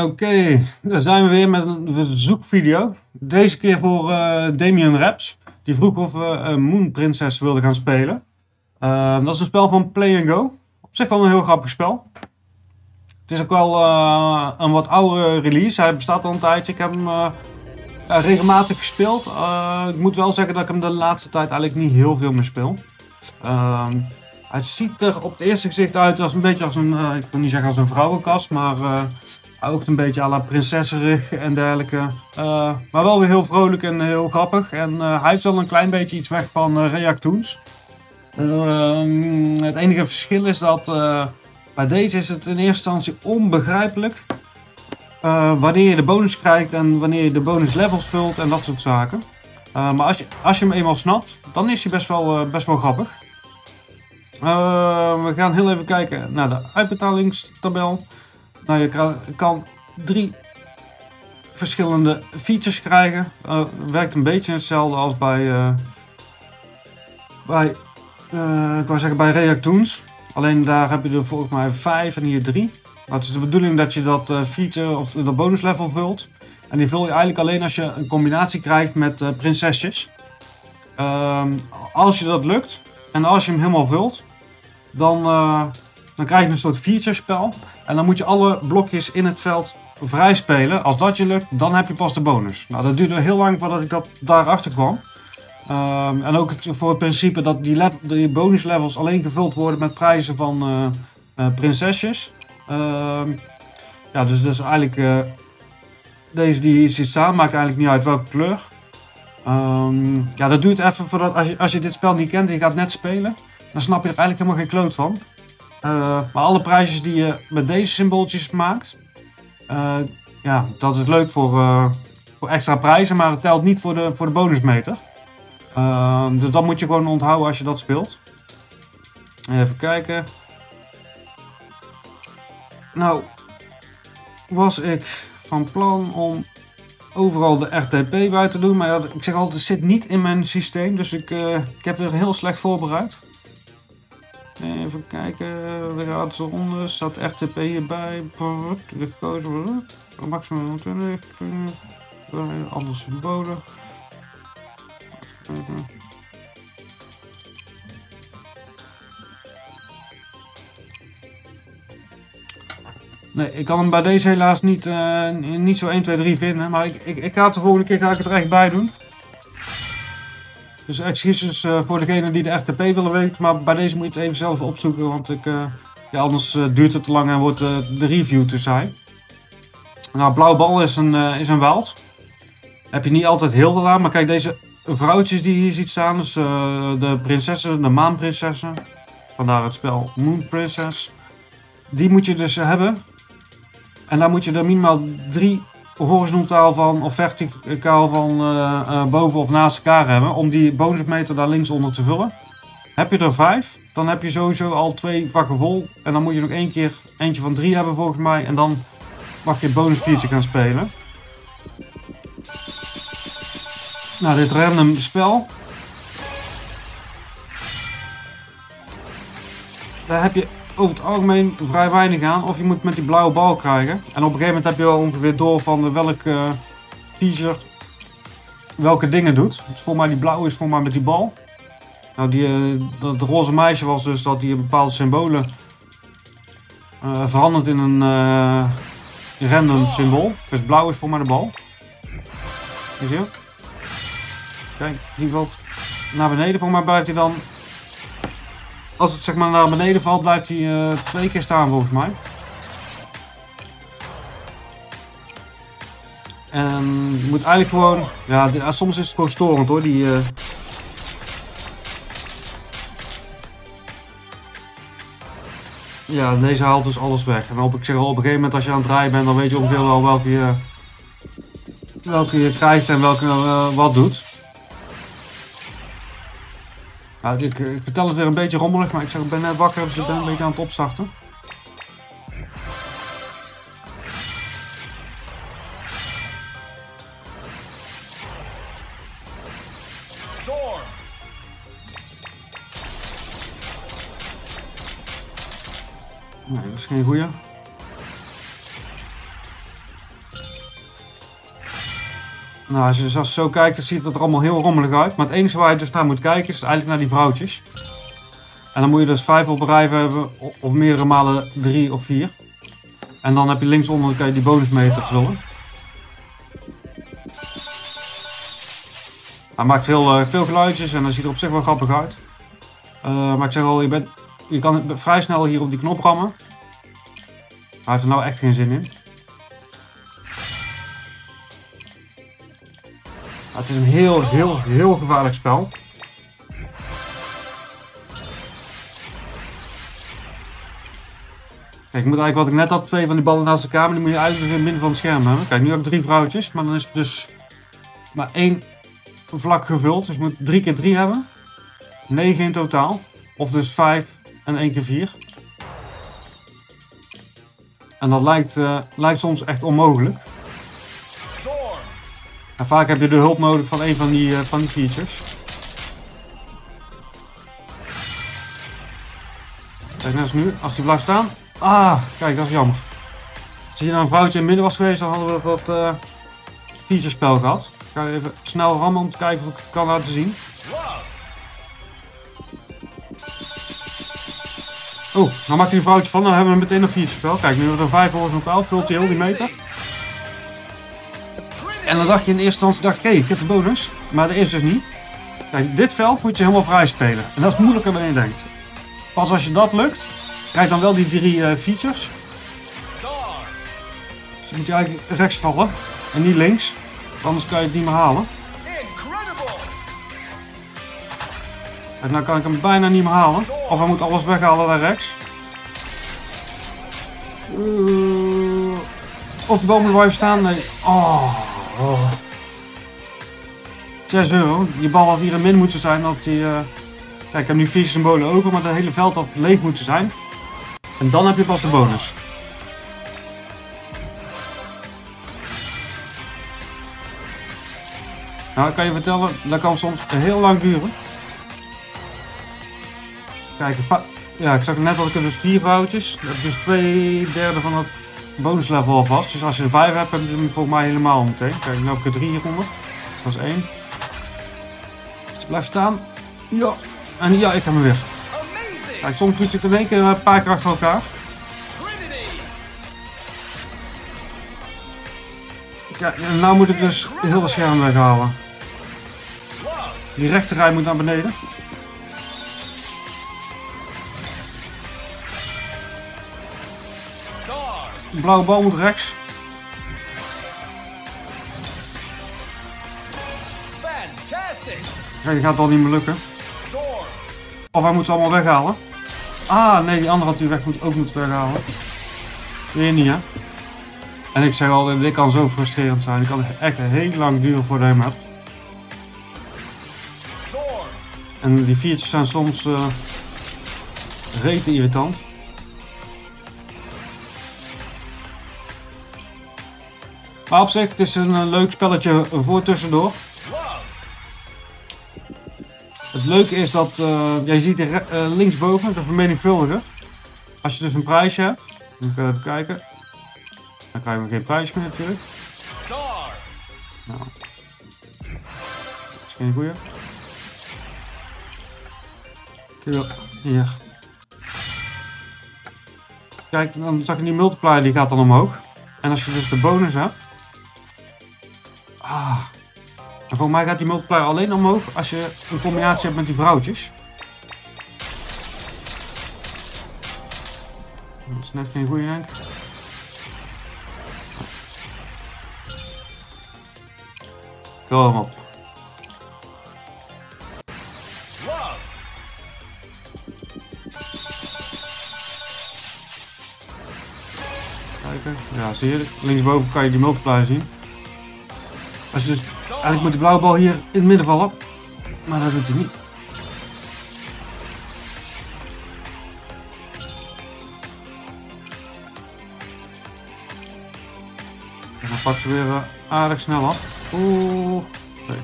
Oké, daar zijn we weer met een verzoekvideo. Deze keer voor uh, Damien Raps. Die vroeg of we uh, Moon Princess wilden gaan spelen. Uh, dat is een spel van Play and Go. Op zich wel een heel grappig spel. Het is ook wel uh, een wat oudere release. Hij bestaat al een tijdje. Ik heb hem regelmatig gespeeld. Ik moet wel zeggen dat ik hem de laatste tijd eigenlijk niet heel veel meer speel. Ehm, het ziet er op het eerste gezicht uit als een beetje als een, ik wil niet zeggen als een vrouwenkast, maar ook een beetje à la prinsesserig en dergelijke. Uh, maar wel weer heel vrolijk en heel grappig. En uh, hij heeft wel een klein beetje iets weg van uh, Reactoons. het enige verschil is dat bij deze is het in eerste instantie onbegrijpelijk. wanneer je de bonus krijgt en wanneer je de bonus levels vult en dat soort zaken. maar als je, als je hem eenmaal snapt, dan is hij best wel, best wel grappig. we gaan heel even kijken naar de uitbetalingstabel. Nou, je kan, drie verschillende features krijgen. Uh, werkt een beetje hetzelfde als bij, uh, bij, uh, ik wou zeggen bij Reactoons. Alleen daar heb je er volgens mij vijf en hier drie. Het is de bedoeling dat je dat feature of dat bonus level vult. En die vul je eigenlijk alleen als je een combinatie krijgt met prinsesjes. Ehm, als je dat lukt en als je hem helemaal vult, dan dan krijg je een soort feature spel. En dan moet je alle blokjes in het veld vrij spelen. Als dat je lukt, dan heb je pas de bonus. Nou, dat duurde heel lang voordat ik dat daarachter kwam. Um, en ook het, voor het principe dat die, die bonus levels alleen gevuld worden met prijzen van uh, uh, prinsesjes. Um, ja, dus, dus eigenlijk uh, deze die hier ziet staan, maakt eigenlijk niet uit welke kleur. Um, ja, dat duurt even voordat als je, als je dit spel niet kent en je gaat net spelen, dan snap je er eigenlijk helemaal geen kloot van. Uh, maar alle prijzen die je met deze symbooltjes maakt, uh, ja, dat is leuk voor, uh, voor extra prijzen, maar het telt niet voor de, voor de bonusmeter. dus dat moet je gewoon onthouden als je dat speelt. Even kijken. Nou, was ik van plan om overal de RTP bij te doen, maar ik zeg altijd, het zit niet in mijn systeem, dus ik, ik heb weer heel slecht voorbereid. Even kijken, gaan zo onder, staat RTP hierbij, gekozen, maximum 20, andere symbolen. Nee, ik kan hem bij deze helaas niet, uh, niet zo 1, 2, 3 vinden, maar ik, ik, ik ga het de volgende keer ga ik het er echt bij doen. Dus excuses uh, voor degene die de RTP willen weten, maar bij deze moet je het even zelf opzoeken, want ik, uh, ja, anders uh, duurt het te lang en wordt de review te saai. Nou, blauw bal is een, is een wild. Heb je niet altijd heel veel aan, maar kijk deze vrouwtjes die je hier ziet staan, dus de prinsessen, de maanprinsessen, vandaar het spel Moon Princess. Die moet je dus hebben. En daar moet je er minimaal drie horizontaal van of verticaal van uh, uh, boven of naast elkaar hebben. Om die bonusmeter daar linksonder te vullen. Heb je er vijf, dan heb je sowieso al twee vakken vol. En dan moet je nog één keer eentje van drie hebben volgens mij. En dan mag je bonus viertje gaan spelen. Nou, dit random spel. Daar heb je over het algemeen vrij weinig aan. Of je moet met die blauwe bal krijgen. En op een gegeven moment heb je wel ongeveer door van welke uh, feature welke dingen doet. Dus voor mij die blauwe is voor mij met die bal. Nou, die, uh, dat roze meisje was dus dat die bepaalde symbolen uh, verandert in een random symbool. Dus blauw is voor mij de bal. Zie je? Kijk, die valt naar beneden. Voor mij blijft hij dan als het zeg maar naar beneden valt, blijft hij uh, twee keer staan volgens mij. En je moet eigenlijk gewoon... Ja, soms is het gewoon storend hoor, die... Uh... Ja, deze haalt dus alles weg. En op, ik zeg al, op een gegeven moment als je aan het draaien bent, dan weet je ongeveer wel welke je, welke je krijgt en welke uh, wat doet. Nou, ik, ik, vertel het weer een beetje rommelig, maar ik zeg, ik ben net wakker, dus ik ben een beetje aan het opstarten. Nee, dat is geen goeie. Nou, als je, als zo kijkt, dan ziet het er allemaal heel rommelig uit. Maar het enige waar je dus naar moet kijken, is eigenlijk naar die vrouwtjes. En dan moet je dus vijf op een rij hebben, of meerdere malen drie of vier. En dan heb je linksonder kan je die bonusmeter vullen. Hij maakt veel, eh, veel geluidjes en dat ziet er op zich wel grappig uit. Eh, maar ik zeg al, je, bent, je kan vrij snel hier op die knop rammen. Hij heeft er nou echt geen zin in. Het is een heel, heel, heel gevaarlijk spel. Kijk, ik moet eigenlijk wat ik net had, twee van die ballen naast elkaar, maar die moet je eigenlijk in midden van het scherm hebben. Kijk, nu heb ik drie vrouwtjes, maar dan is het dus maar één vlak gevuld. Dus je moet drie keer drie hebben. Negen in totaal. Of dus vijf en één keer vier. En dat lijkt, eh, lijkt soms echt onmogelijk. Vaak heb je de hulp nodig van een van die, eh, van die features. Kijk, net als nu, als die blijft staan. Ah, kijk, dat is jammer. Als hier nou een vrouwtje in het midden was geweest, dan hadden we dat eh feature spel gehad. Ik ga even snel rammen om te kijken of ik het kan laten zien. Oh, nou maakt hij een vrouwtje van, dan hebben we meteen een feature spel. Kijk, nu hebben we er vijf horizontaal, vult hij heel die meter. En dan dacht je in eerste instantie, dacht hé, ik heb de bonus. Maar dat is dus niet. Kijk, dit veld moet je helemaal vrij spelen. En dat is moeilijker dan je denkt. Pas als je dat lukt, krijg je dan wel die drie eh, features. Dus dan moet je eigenlijk rechts vallen en niet links. Anders kan je het niet meer halen. En nou kan ik hem bijna niet meer halen. Of hij moet alles weghalen naar rechts. Eh, of de boom moet blijven staan. Nee. Oh. Oh. 6 euro. Die bal had hier een min moeten zijn. Dat die, eh, Kijk, ik heb nu vier symbolen over, maar het hele veld had leeg moeten zijn. En dan heb je pas de bonus. Nou, ik kan je vertellen, dat kan soms heel lang duren. Kijk, ja, ik zag net dat ik er dus vier vrouwtjes. Dat is dus twee derde van het bonuslevel alvast. Dus als je er vijf hebt, heb je hem volgens mij helemaal meteen. Kijk, nu heb ik er drie hieronder. Dat is één. Dus blijf staan. Ja. En ja, ik heb hem weer. Kijk, soms doet het in één keer een paar keer achter elkaar. Kijk, en nou moet ik dus heel de scherm weghalen. Die rechterrij moet naar beneden. Blauwe bal moet rechts. Fantastic! Kijk, die gaat al niet meer lukken. Of hij moet ze allemaal weghalen. Ah, nee, die andere had hij weg moet, ook moeten weghalen. Weer niet, hè? En ik zeg al, dit kan zo frustrerend zijn. Het kan echt heel lang duren voordat je hem hebt. En die viertjes zijn soms eh rete irritant. Maar op zich, het is een eh, leuk spelletje voor tussendoor. Het leuke is dat, ja, je ziet hier re- eh, linksboven, de vermenigvuldiger. Als je dus een prijsje hebt, moet ik even kijken. Dan krijg je geen prijs meer natuurlijk. Nou. Dat is geen goeie. Hier. Kijk, dan zag je die multiplier die gaat dan omhoog. En als je dus de bonus hebt. Ah. En volgens mij gaat die multiplier alleen omhoog als je een combinatie hebt met die vrouwtjes. Dat is net geen goede ik. Kom op. Kijken. Ja, zie je? Linksboven kan je die multiplier zien. Als dus, eigenlijk moet die blauwe bal hier in het midden vallen. Maar dat doet hij niet. Dan pakt ze weer eh, aardig snel af. Oeh. Nee.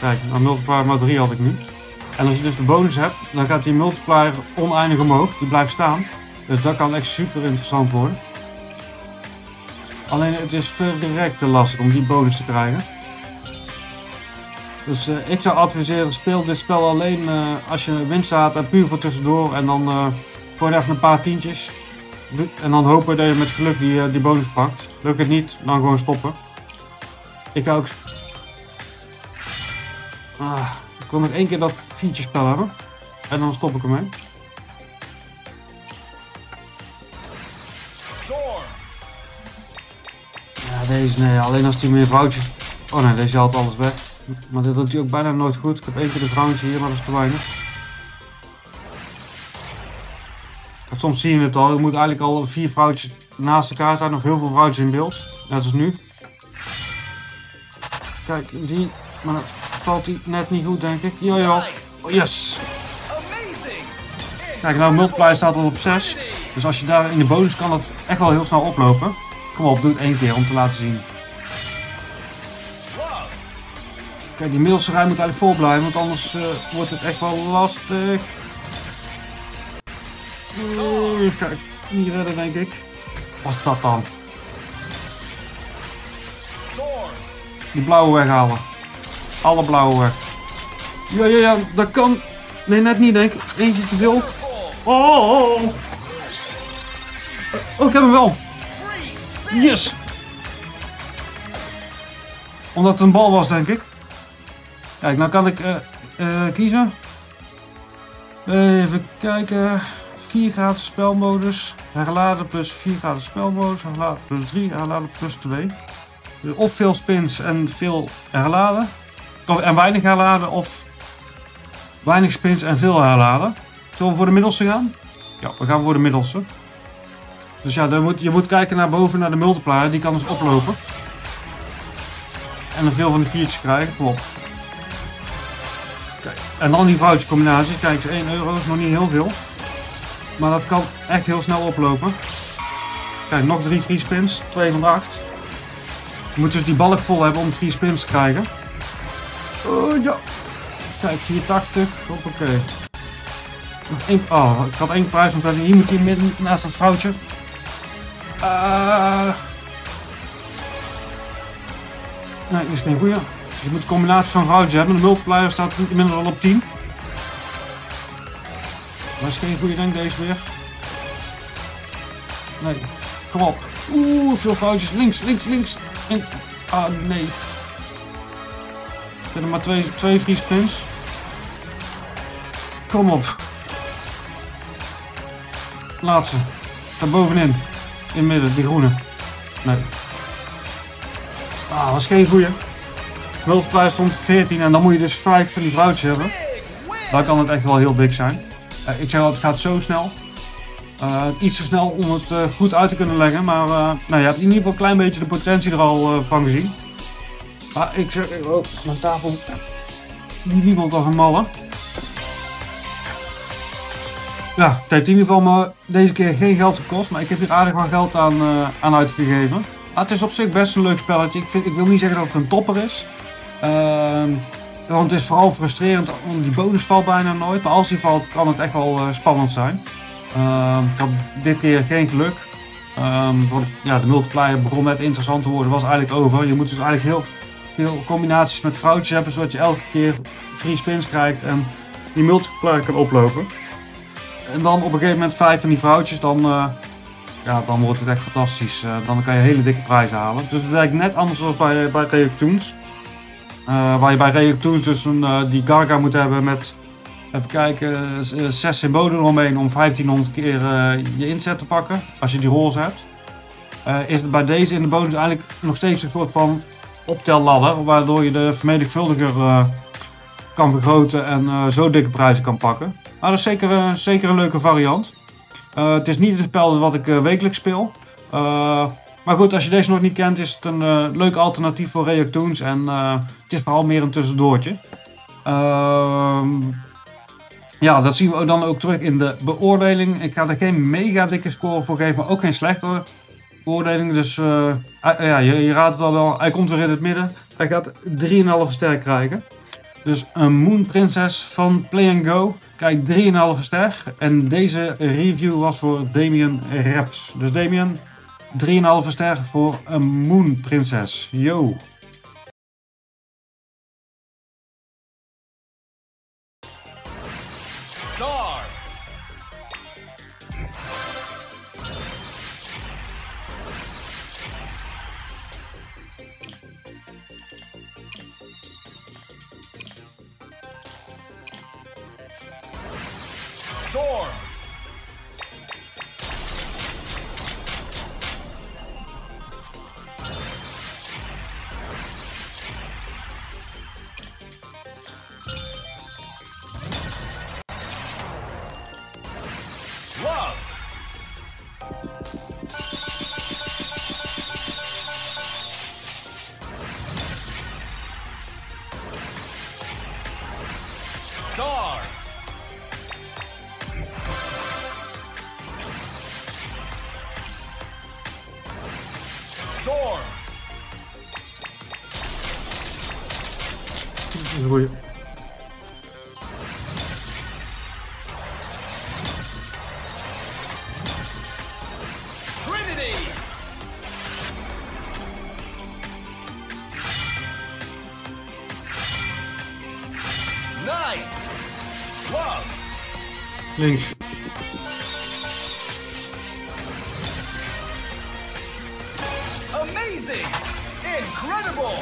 Kijk, een multiplier maar 3 had ik nu. En als je dus de bonus hebt, dan gaat die multiplier oneindig omhoog. Die blijft staan. Dus dat kan echt super interessant worden. Alleen het is verrekt te lastig om die bonus te krijgen. Dus eh, ik zou adviseren, speel dit spel alleen eh, als je winst staat en puur voor tussendoor. En dan uh, je even een paar tientjes. En dan hopen dat je met geluk die, die bonus pakt. Lukt het niet, dan gewoon stoppen. Ik ga ook... Ah, ik wil nog één keer dat feature spel hebben. En dan stop ik ermee. Ja, deze nee. Alleen als die meer vrouwtjes... Oh nee, deze haalt alles weg. Maar dit doet hij ook bijna nooit goed. Ik heb één keer de vrouwtje hier, maar dat is te weinig. Soms zie je het al. Je moet eigenlijk al vier vrouwtjes naast elkaar zijn. Of heel veel vrouwtjes in beeld. Net als nu. Kijk, die... Maar valt hij net niet goed, denk ik. Ja. Oh, yes. Kijk, nou, multiplier staat al op 6. Dus als je daar in de bonus kan dat echt wel heel snel oplopen. Kom op, doe het één keer om te laten zien. Kijk, die middelste rij moet eigenlijk vol blijven, want anders eh, wordt het echt wel lastig. Oeh, kijk, niet redden denk ik. Was dat dan? Die blauwe weghalen. Alle blauwe. Ja, ja, ja, dat kan. Nee, net niet denk ik. Eentje te veel. Full. Oh, oh, oh. Oh, ik heb hem wel. Yes! Omdat het een bal was, denk ik. Kijk, nou kan ik eh, eh, kiezen. Even kijken. 4 graden spelmodus. Herladen plus 4 graden spelmodus. Herladen plus 3. Herladen plus 2. Dus of veel spins en veel herladen. En weinig herladen. Of weinig spins en veel herladen. Zullen we voor de middelste gaan? Ja, we gaan voor de middelste. Dus ja, dan moet, je moet kijken naar boven naar de multiplier. Die kan dus oplopen. En dan veel van die viertjes krijgen. Klopt. Kijk. En dan die vouchercombinaties. Kijk, 1 euro is nog niet heel veel. Maar dat kan echt heel snel oplopen. Kijk, nog drie free spins. 2 van de 8. Je moet dus die balk vol hebben om free spins te krijgen. Oh ja. Kijk, 480. Hoppakee. Nog één, oh, ik had één prijs, want hier moet hij midden naast dat vrouwtje. Ah. nee, die is geen goeie. Dus je moet een combinatie van vrouwtjes hebben. De multiplier staat inmiddels al op 10. Dat is geen goede denk deze weer. Nee, kom op. Oeh, veel vrouwtjes. Links, links, links. En, ah, nee. Er zitten maar twee, twee free. Kom op. Laatste. Daar bovenin. In het midden, die groene. Nee. Ah, was geen goeie. Multiplier stond op 14 en dan moet je dus 5 van die vrouwtjes hebben. Dan kan het echt wel heel dik zijn. Eh, ik zeg al, het gaat zo snel. Eh, iets te snel om het eh, goed uit te kunnen leggen. Maar nou, je hebt in ieder geval een klein beetje de potentie er al van gezien. Maar ik zeg, oh, mijn tafel, die wiebelt toch een malle. Ja, het heeft in ieder geval maar deze keer geen geld gekost. Maar ik heb hier aardig wat geld aan, eh, aan uitgegeven. Het is op zich best een leuk spelletje. Ik, vind, ik wil niet zeggen dat het een topper is. Ehm, want het is vooral frustrerend, want die bonus valt bijna nooit. Maar als die valt, kan het echt wel eh, spannend zijn. Ehm, ik had dit keer geen geluk. Ehm, want ja, de multiplier begon net interessant te worden, was eigenlijk over. Je moet dus eigenlijk heel veel combinaties met vrouwtjes hebben, zodat je elke keer free spins krijgt en die multiplier kan oplopen. En dan op een gegeven moment vijf van die vrouwtjes, dan, eh, ja, dan wordt het echt fantastisch. Eh, dan kan je hele dikke prijzen halen. Dus het werkt net anders dan bij, bij Reactoons. Eh, waar je bij Reactoons dus een, die Garga moet hebben met, even kijken, zes symbolen eromheen om 1500 keer je inzet te pakken. Als je die roze hebt. Is het bij deze in de bonus eigenlijk nog steeds een soort van optelladder. Waardoor je de vermenigvuldiger eh, kan vergroten en eh, zo dikke prijzen kan pakken. Maar dat is zeker, eh, zeker een leuke variant. Het is niet het spel wat ik wekelijks speel. Maar goed, als je deze nog niet kent, is het een leuk alternatief voor Reactoons. En het is vooral meer een tussendoortje. Ehm, ja, dat zien we dan ook terug in de beoordeling. Ik ga er geen mega dikke score voor geven, maar ook geen slechte beoordeling. Dus eh, ah, ja, je, je raadt het al wel, hij komt weer in het midden. Hij gaat 3,5 ster krijgen. Dus een Moon Princess van Play Go. Kijk, 3,5 ster. En deze review was voor Damien Reps. Dus Damien, 3,5 ster voor een Moon Princess. Yo! Club. Nice. Links. Amazing. Incredible.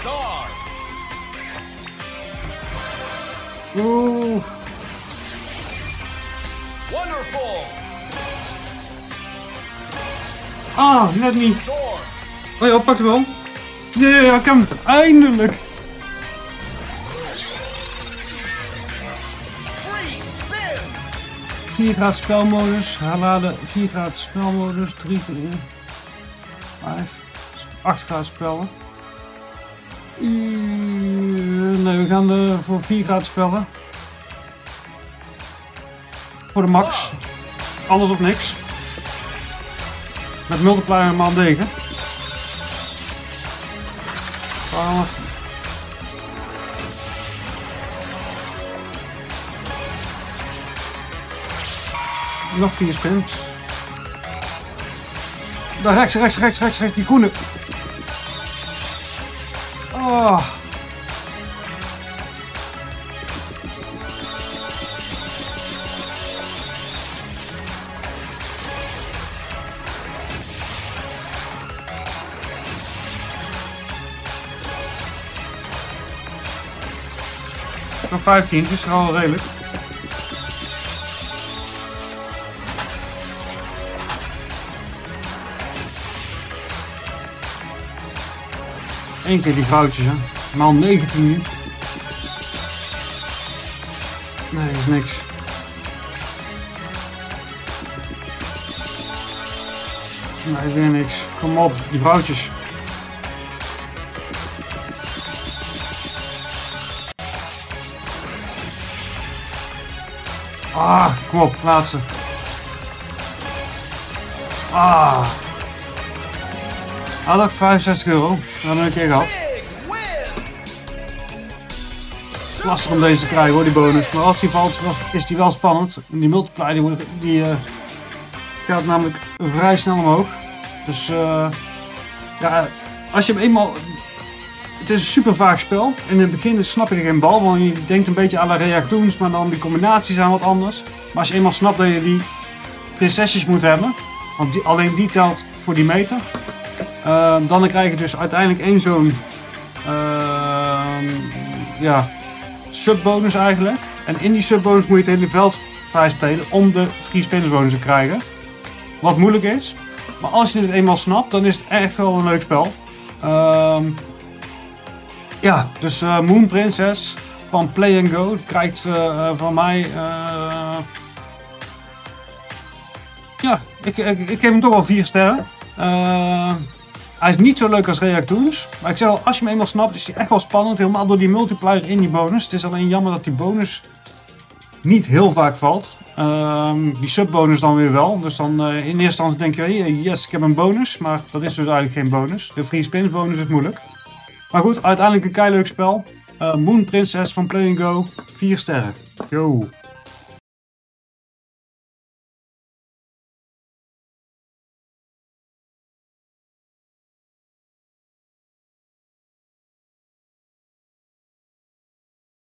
Star. Oeh. Wonderful. Ah, net niet. Oh ja, pak hem wel. Ja, ja, ja, ik heb hem. Eindelijk. 4 graad spelmodus. Herladen 4 graad spelmodus. 3, 5, 8 graad spellen. Eh, Nee, we gaan er voor 4 graad spellen. Voor de max. Alles of niks. Met multiplier maal degen. 12. Nog vier spins. Daar rechts, rechts, rechts, rechts, rechts, die groene. Oh. Nog 15, het is al redelijk. Eén keer die vrouwtjes, hè. Maal 19 nu. Nee, is niks. Nee, weer niks. Kom op, die vrouwtjes. Ah, kom op, laatste. Ah. Had ook 65 euro. Dat hebben we een keer gehad. Lastig om deze te krijgen hoor, die bonus. Maar als die valt, is die wel spannend. En die multiplier die, die eh, gaat namelijk vrij snel omhoog. Dus eh, ja, als je hem eenmaal... Het is een super vaag spel. In het begin snap je geen bal, want je denkt een beetje aan de reactoons, maar dan die combinaties zijn wat anders. Maar als je eenmaal snapt dat je die prinsesjes moet hebben, want die, alleen die telt voor die meter, eh, dan krijg je dus uiteindelijk één zo'n ehm, ja, subbonus eigenlijk. En in die subbonus moet je het hele veld vrij spelen om de free spinners bonus te krijgen. Wat moeilijk is. Maar als je dit eenmaal snapt, dan is het echt wel een leuk spel. Ehm, ja, dus eh, Moon Princess van Play and Go krijgt eh, eh, van mij. ja, ik, ik, ik geef hem toch wel 4 sterren. Eh, hij is niet zo leuk als Reactoons. Maar ik zeg al, als je hem eenmaal snapt, is hij echt wel spannend. Helemaal door die multiplier in die bonus. Het is alleen jammer dat die bonus niet heel vaak valt. Ehm, die subbonus dan weer wel. Dus dan eh, in eerste instantie denk je, hey, yes, ik heb een bonus. Maar dat is dus eigenlijk geen bonus. De free spins bonus is moeilijk. Maar goed, uiteindelijk een keileuk spel. Eh, Moon Princess van Play Go, 4 sterren. Yo.